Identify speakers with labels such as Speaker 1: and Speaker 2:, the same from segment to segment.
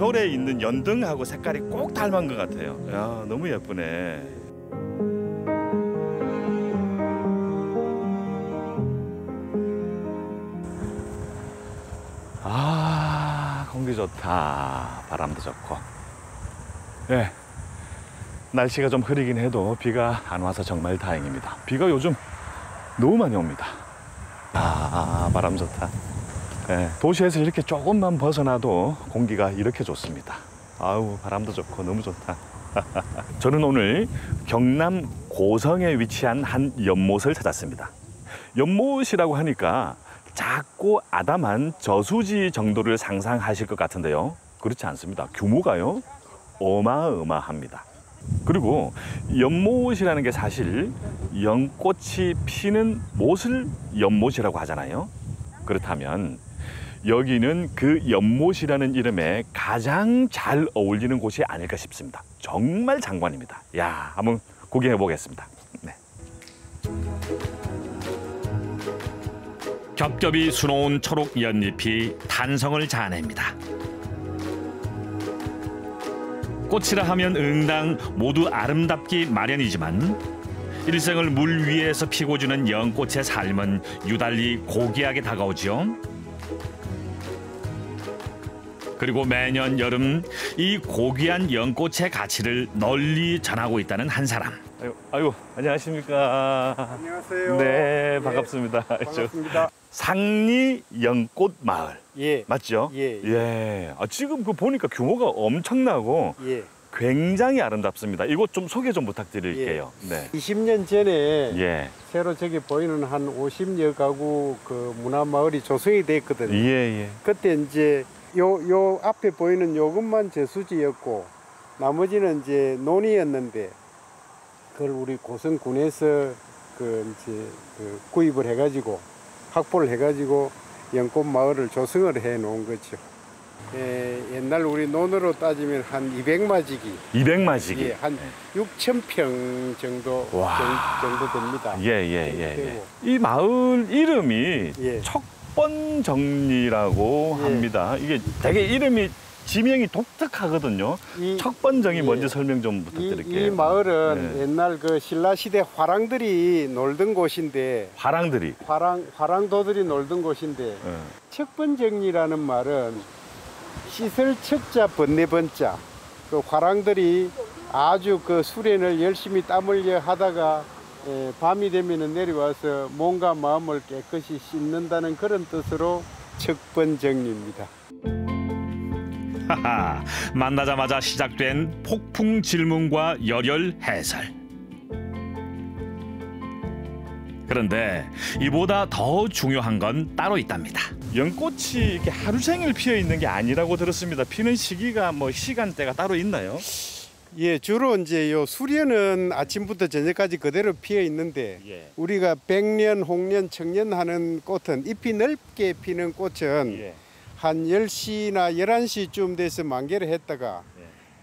Speaker 1: 절에 있는 연등하고 색깔이 꼭 닮은 것 같아요. 야 너무 예쁘네. 아 공기 좋다. 바람도 좋고. 예. 날씨가 좀 흐리긴 해도 비가 안 와서 정말 다행입니다. 비가 요즘 너무 많이 옵니다. 아, 바람 좋다. 예, 도시에서 이렇게 조금만 벗어나도 공기가 이렇게 좋습니다. 아우, 바람도 좋고 너무 좋다. 저는 오늘 경남 고성에 위치한 한 연못을 찾았습니다. 연못이라고 하니까 작고 아담한 저수지 정도를 상상하실 것 같은데요. 그렇지 않습니다. 규모가요. 어마어마합니다. 그리고 연못이라는 게 사실 연꽃이 피는 못을 연못이라고 하잖아요. 그렇다면 여기는 그 연못이라는 이름에 가장 잘 어울리는 곳이 아닐까 싶습니다. 정말 장관입니다. 야, 한번 구경해 보겠습니다. 네.
Speaker 2: 겹겹이 수놓은 초록 연잎이 탄성을 자아냅니다. 꽃이라 하면 응당 모두 아름답기 마련이지만 일생을 물 위에서 피고 주는 연꽃의 삶은 유달리 고귀하게 다가오지요. 그리고 매년 여름 이 고귀한 연꽃의 가치를 널리 전하고 있다는 한 사람.
Speaker 1: 아유, 아유 안녕하십니까.
Speaker 3: 안녕하세요.
Speaker 1: 네, 반갑습니다. 저
Speaker 3: 반갑습니다.
Speaker 1: 상리 연꽃 마을
Speaker 3: 예.
Speaker 1: 맞죠?
Speaker 3: 예,
Speaker 1: 예. 아, 지금 그 보니까 규모가 엄청나고
Speaker 3: 예.
Speaker 1: 굉장히 아름답습니다. 이곳 좀 소개 좀 부탁드릴게요. 네.
Speaker 3: 20년 전에
Speaker 1: 예.
Speaker 3: 새로 저기 보이는 한 50여 가구 그 문화 마을이 조성이 됐거든요.
Speaker 1: 예, 예.
Speaker 3: 그때 이제 요 요 앞에 보이는 요것만 저수지였고 나머지는 이제 논이었는데 그걸 우리 고성군에서 그 이제 그 구입을 해가지고 확보를 해가지고 연꽃 마을을 조성을 해 놓은 거죠. 예, 옛날 우리 논으로 따지면 한 200마지기
Speaker 1: 200마지기.
Speaker 3: 예, 한 6천 평 정도
Speaker 1: 와.
Speaker 3: 정, 도 됩니다.
Speaker 1: 예, 예, 예, 예. 이 마을 이름이
Speaker 3: 예.
Speaker 1: 척 번 정리라고
Speaker 3: 예.
Speaker 1: 합니다. 이게 되게 이름이 지명이 독특하거든요.
Speaker 3: 이,
Speaker 1: 척번정이
Speaker 3: 예.
Speaker 1: 뭔지 설명 좀
Speaker 3: 이,
Speaker 1: 부탁드릴게요.
Speaker 3: 이 마을은
Speaker 1: 예.
Speaker 3: 옛날 그 신라 시대 화랑들이 놀던 곳인데
Speaker 1: 화랑들이.
Speaker 3: 화랑 화랑도들이 놀던 곳인데
Speaker 1: 예.
Speaker 3: 척번정리라는 말은 씻을 척자 번네 번자 그 화랑들이 아주 그 수련을 열심히 땀 흘려 하다가 에, 밤이 되면은 내려와서 몸과 마음을 깨끗이 씻는다는 그런 뜻으로 척번정리입니다.
Speaker 2: 하하, 만나자마자 시작된 폭풍 질문과 열혈 해설. 그런데 이보다 더 중요한 건 따로 있답니다.
Speaker 1: 연꽃이 이렇게 하루 종일 피어 있는 게 아니라고 들었습니다. 피는 시기가 뭐 시간대가 따로 있나요?
Speaker 3: 예, 주로 이제 요 수련은 아침부터 저녁까지 그대로 피어 있는데
Speaker 1: 예.
Speaker 3: 우리가 백년, 홍년, 청년 하는 꽃은 잎이 넓게 피는 꽃은
Speaker 1: 예.
Speaker 3: 한 10시나 11시쯤 돼서 만개를 했다가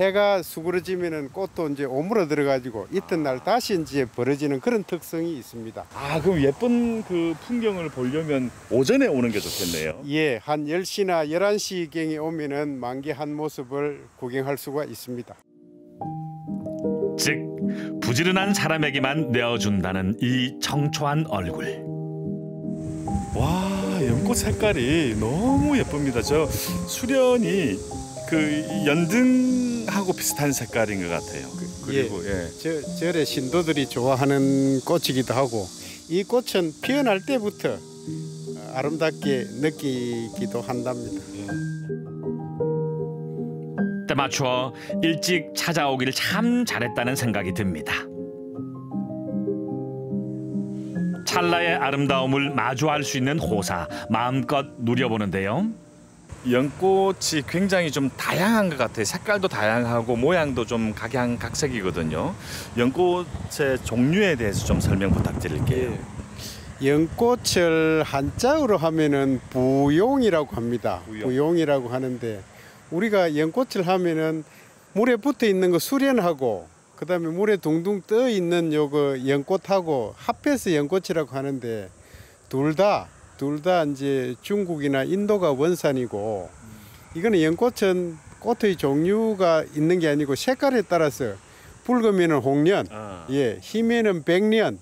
Speaker 3: 해가 수그러지면은 꽃도 이제 오물어 들어가지고 이튿날 다시 이제 벌어지는 그런 특성이 있습니다.
Speaker 1: 아, 그럼 예쁜 그 풍경을 보려면 오전에 오는 게 좋겠네요.
Speaker 3: 예, 한 10시나 11시경에 오면은 만개한 모습을 구경할 수가 있습니다.
Speaker 2: 즉 부지런한 사람에게만 내어준다는 이 청초한 얼굴.
Speaker 1: 와, 연꽃 색깔이 너무 예쁩니다. 저 수련이 그 연등하고 비슷한 색깔인 것 같아요. 그, 리고 예.
Speaker 3: 저, 절의 신도들이 좋아하는 꽃이기도 하고 이 꽃은 피어날 때부터 아름답게 느끼기도 한답니다.
Speaker 2: 때 맞춰 일찍 찾아오길 참 잘했다는 생각이 듭니다. 찰나의 아름다움을 마주할 수 있는 호사 마음껏 누려보는데요.
Speaker 1: 연꽃이 굉장히 좀 다양한 것 같아요. 색깔도 다양하고 모양도 좀 각양각색이거든요. 연꽃의 종류에 대해서 좀 설명 부탁드릴게요.
Speaker 3: 연꽃을 한자어로 하면은 부용이라고 합니다.
Speaker 1: 부용.
Speaker 3: 부용이라고 하는데 우리가 연꽃을 하면은 물에 붙어 있는 거 수련하고 그다음에 물에 둥둥 떠 있는 요거 연꽃하고 합해서 연꽃이라고 하는데 둘 다 둘 다 이제 중국이나 인도가 원산이고 이거는 연꽃은 꽃의 종류가 있는 게 아니고 색깔에 따라서 붉으면은 홍련,
Speaker 1: 아.
Speaker 3: 예, 희면은 백년,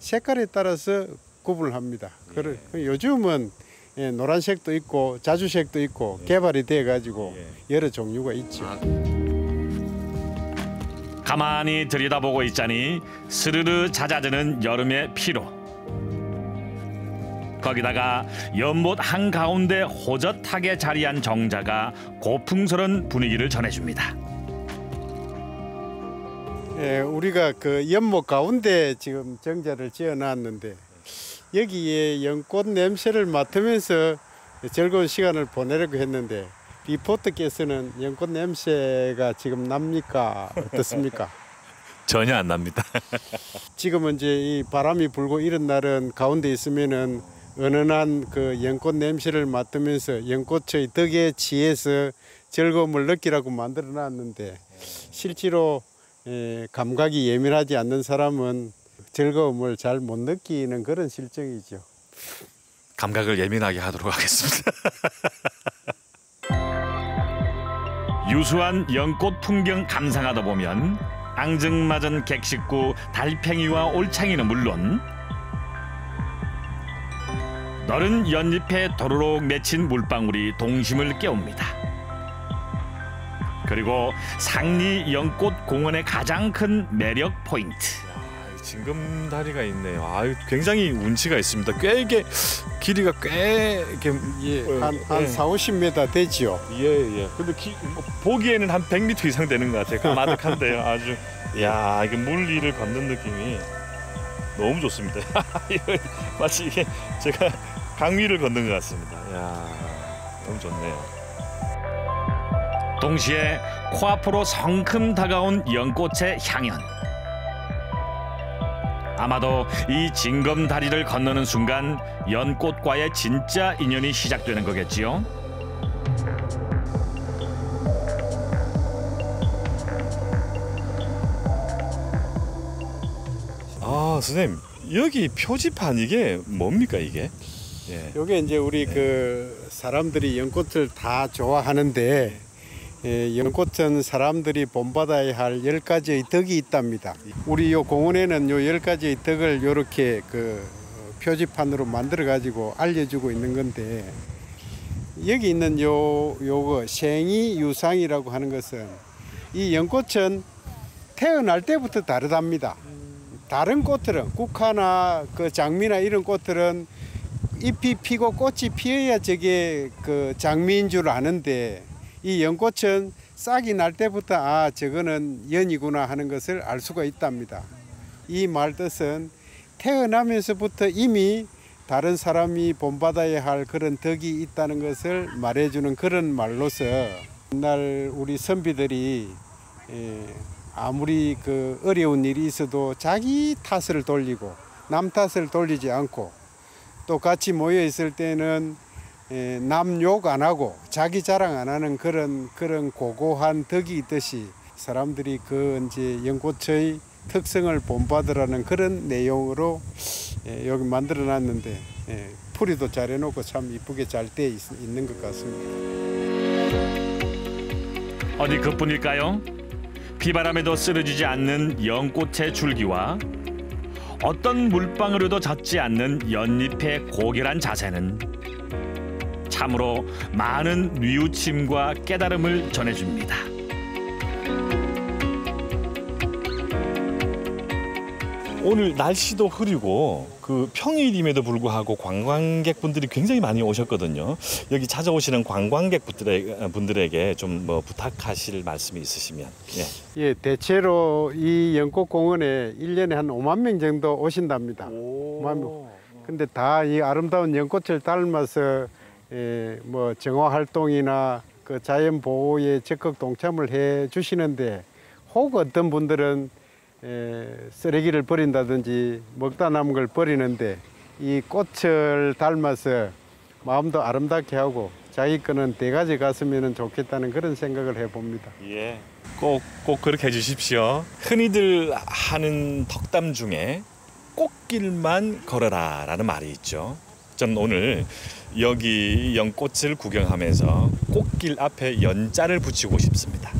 Speaker 3: 색깔에 따라서 구분을 합니다. 그래 요즘은 예, 노란색도 있고 자주색도 있고 개발이 돼 가지고 여러 종류가 있죠.
Speaker 2: 가만히 들여다보고 있자니 스르르 잦아드는 여름의 피로. 거기다가 연못 한가운데 호젓하게 자리한 정자가 고풍스런 분위기를 전해줍니다.
Speaker 3: 예, 우리가 그 연못 가운데 지금 정자를 지어 놨는데 여기에 연꽃 냄새를 맡으면서 즐거운 시간을 보내려고 했는데 리포터께서는 연꽃 냄새가 지금 납니까 어떻습니까?
Speaker 1: 전혀 안 납니다.
Speaker 3: 지금은 이제 이 바람이 불고 이런 날은 가운데 있으면은 은은한 그 연꽃 냄새를 맡으면서 연꽃의 덕에 취해서 즐거움을 느끼라고 만들어 놨는데 실제로 에, 감각이 예민하지 않는 사람은 즐거움을 잘 못 느끼는 그런 실정이죠.
Speaker 1: 감각을 예민하게 하도록 하겠습니다.
Speaker 2: 유수한 연꽃 풍경 감상하다 보면 앙증맞은 객식구 달팽이와 올챙이는 물론 너른 연잎에 도로록 맺힌 물방울이 동심을 깨웁니다. 그리고 상리 연꽃 공원의 가장 큰 매력 포인트.
Speaker 1: 징검다리가 있네요. 아, 굉장히 운치가 있습니다. 꽤 이게 길이가 꽤 이렇게
Speaker 3: 예,
Speaker 1: 어,
Speaker 3: 한, 한
Speaker 1: 예.
Speaker 3: 4, 50m 되지요.
Speaker 1: 예, 예. 근데 기, 뭐, 보기에는 한 100m 이상 되는 것 같아요. 까마득한데요. 아주 야, 이게 물 위를 걷는 느낌이 너무 좋습니다. 이거 마치 이게 제가 강 위를 걷는 것 같습니다. 야, 너무 좋네요.
Speaker 2: 동시에 코앞으로 성큼 다가온 연꽃의 향연. 아마도 이 징검 다리를 건너는 순간 연꽃과의 진짜 인연이 시작되는 거겠지요.
Speaker 1: 아, 선생님. 여기 표지판 이게 뭡니까 이게? 예.
Speaker 3: 요게 이제 우리 그 사람들이 연꽃을 다 좋아하는데 예, 연꽃은 사람들이 본받아야 할 열 가지의 덕이 있답니다. 우리 요 공원에는 요 열 가지의 덕을 요렇게 그 표지판으로 만들어 가지고 알려주고 있는 건데 여기 있는 요 요거 생이 유상이라고 하는 것은 이 연꽃은 태어날 때부터 다르답니다. 다른 꽃들은 국화나 그 장미나 이런 꽃들은 잎이 피고 꽃이 피어야 저게 그 장미인 줄 아는데 이 연꽃은 싹이 날 때부터 아 저거는 연이구나 하는 것을 알 수가 있답니다. 이 말 뜻은 태어나면서부터 이미 다른 사람이 본받아야 할 그런 덕이 있다는 것을 말해주는 그런 말로서 옛날 우리 선비들이 예, 아무리 그 어려운 일이 있어도 자기 탓을 돌리고 남 탓을 돌리지 않고 또 같이 모여 있을 때는 남욕 안 하고 자기 자랑 안 하는 그런 그런 고고한 덕이 있듯이 사람들이 그 이제 연꽃의 특성을 본받으라는 그런 내용으로 예, 여기 만들어 놨는데 예, 풀이도 잘 해놓고 참 이쁘게 잘 돼 있는 것 같습니다.
Speaker 2: 어디 그뿐일까요? 비바람에도 쓰러지지 않는 연꽃의 줄기와 어떤 물방울에도 젖지 않는 연잎의 고결한 자세는 참으로 많은 뉘우침과 깨달음을 전해줍니다.
Speaker 1: 오늘 날씨도 흐리고 그 평일임에도 불구하고 관광객분들이 굉장히 많이 오셨거든요. 여기 찾아오시는 관광객분들에게 분들에게 좀뭐 부탁하실 말씀이 있으시면. 예.
Speaker 3: 예, 대체로 이 연꽃공원에 일년에한 5만 명 정도 오신답니다. 만 근데 다 이 아름다운 연꽃을 닮아서 예, 뭐 정화 활동이나 그 자연 보호에 적극 동참을 해 주시는데 혹 어떤 분들은 에, 쓰레기를 버린다든지 먹다 남은 걸 버리는데 이 꽃을 닮아서 마음도 아름답게 하고 자기 거는 대가지 갔으면 좋겠다는 그런 생각을 해봅니다.
Speaker 1: 예. 꼭, 꼭 그렇게 해주십시오. 흔히들 하는 덕담 중에 꽃길만 걸어라 라는 말이 있죠. 저는 오늘 여기 연꽃을 구경하면서 꽃길 앞에 연자를 붙이고 싶습니다.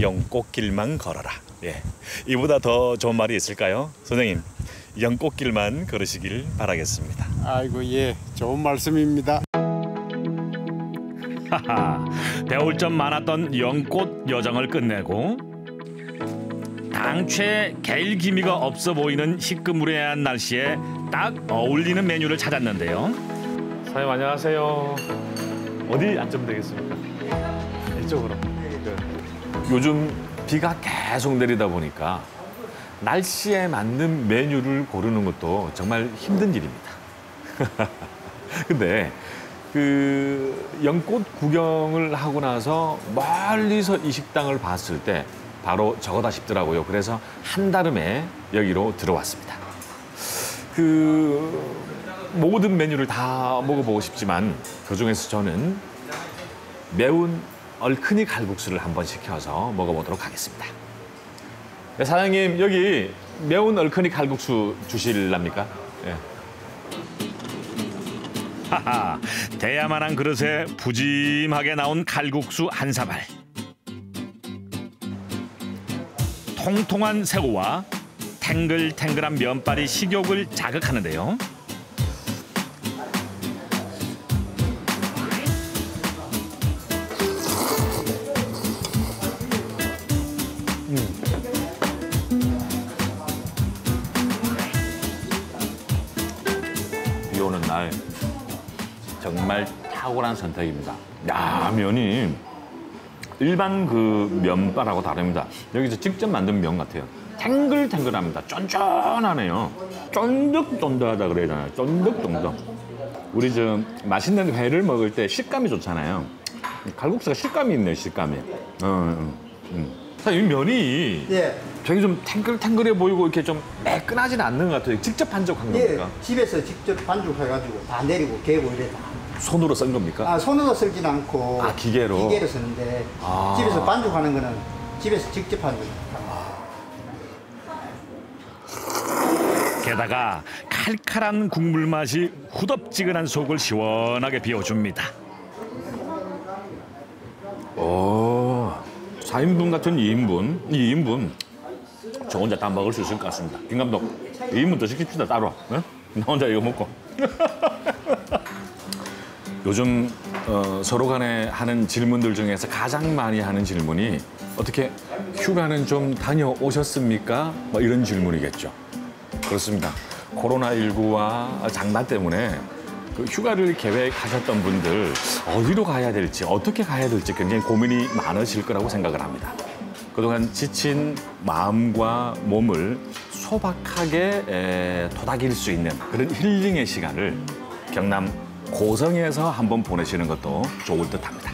Speaker 1: 연꽃길만 걸어라. 예. 이보다 더 좋은 말이 있을까요? 선생님, 연꽃길만 걸으시길 바라겠습니다.
Speaker 3: 아이고 예 좋은 말씀입니다.
Speaker 2: 하하, 배울 점 많았던 연꽃 여정을 끝내고 당최 개일 기미가 없어 보이는 희끄무레한 날씨에 딱 어울리는 메뉴를 찾았는데요.
Speaker 1: 사장님 안녕하세요. 어디 앉으면 되겠습니까? 이쪽으로. 요즘 비가 계속 내리다 보니까 날씨에 맞는 메뉴를 고르는 것도 정말 힘든 일입니다. 근데 그 연꽃 구경을 하고 나서 멀리서 이 식당을 봤을 때 바로 저거다 싶더라고요. 그래서 한달음에 여기로 들어왔습니다. 그 모든 메뉴를 다 먹어보고 싶지만 그 중에서 저는 매운 얼큰이 칼국수를 한번 시켜서 먹어보도록 하겠습니다. 네, 사장님 여기 매운 얼큰이 칼국수 주실랍니까? 예.
Speaker 2: 하하, 대야만한 그릇에 부짐하게 나온 칼국수 한 사발. 통통한 새우와 탱글탱글한 면발이 식욕을 자극하는데요.
Speaker 1: 비 오는 날 정말 탁월한 선택입니다. 야 면이 일반 그 면발하고 다릅니다. 여기서 직접 만든 면 같아요. 탱글탱글합니다. 쫀쫀하네요. 쫀득쫀득하다 그래야 되나요? 쫀득쫀득. 우리 저 맛있는 회를 먹을 때 식감이 좋잖아요. 칼국수가 식감이 있네요, 식감이. 어, 음, 음. 사실 이 면이
Speaker 4: 예,
Speaker 1: 되게 좀 탱글탱글해 보이고 이렇게 좀 매끈하진 않는 것 같아요. 직접 반죽한
Speaker 4: 예,
Speaker 1: 겁니까?
Speaker 4: 집에서 직접 반죽해가지고 다 내리고 개고 이래 다.
Speaker 1: 손으로 썬 겁니까?
Speaker 4: 아 손으로 쓸진 않고
Speaker 1: 아, 기계로?
Speaker 4: 기계로 쓰는데
Speaker 1: 아.
Speaker 4: 집에서 반죽하는 거는 집에서 직접 반죽.
Speaker 2: 게다가 칼칼한 국물 맛이 후덥지근한 속을 시원하게 비워줍니다.
Speaker 1: 오, 4인분 같은 2인분, 2인분. 저 혼자 다 먹을 수 있을 것 같습니다. 김 감독, 2인분 더 시킵시다, 따로. 응? 나 혼자 이거 먹고. 요즘 어, 서로 간에 하는 질문들 중에서 가장 많이 하는 질문이 어떻게 휴가는 좀 다녀오셨습니까? 뭐 이런 질문이겠죠. 그렇습니다. 코로나19와 장마 때문에 그 휴가를 계획하셨던 분들 어디로 가야 될지 어떻게 가야 될지 굉장히 고민이 많으실 거라고 생각을 합니다. 그동안 지친 마음과 몸을 소박하게 에, 토닥일 수 있는 그런 힐링의 시간을 경남 고성에서 한번 보내시는 것도 좋을 듯합니다.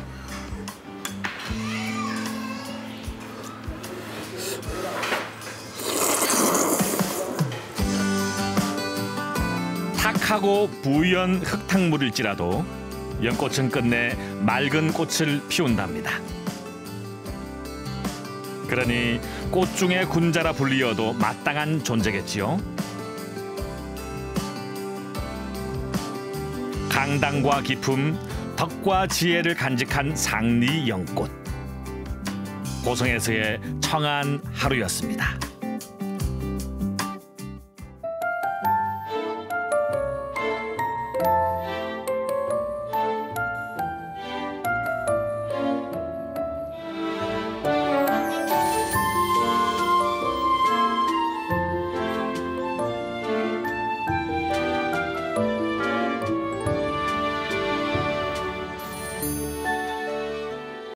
Speaker 2: 탁하고 부연 흙탕물일지라도 연꽃은 끝내 맑은 꽃을 피운답니다. 그러니 꽃 중에 군자라 불리어도 마땅한 존재겠지요. 강당과 기품, 덕과 지혜를 간직한 상리 연꽃. 고성에서의 청한 하루였습니다.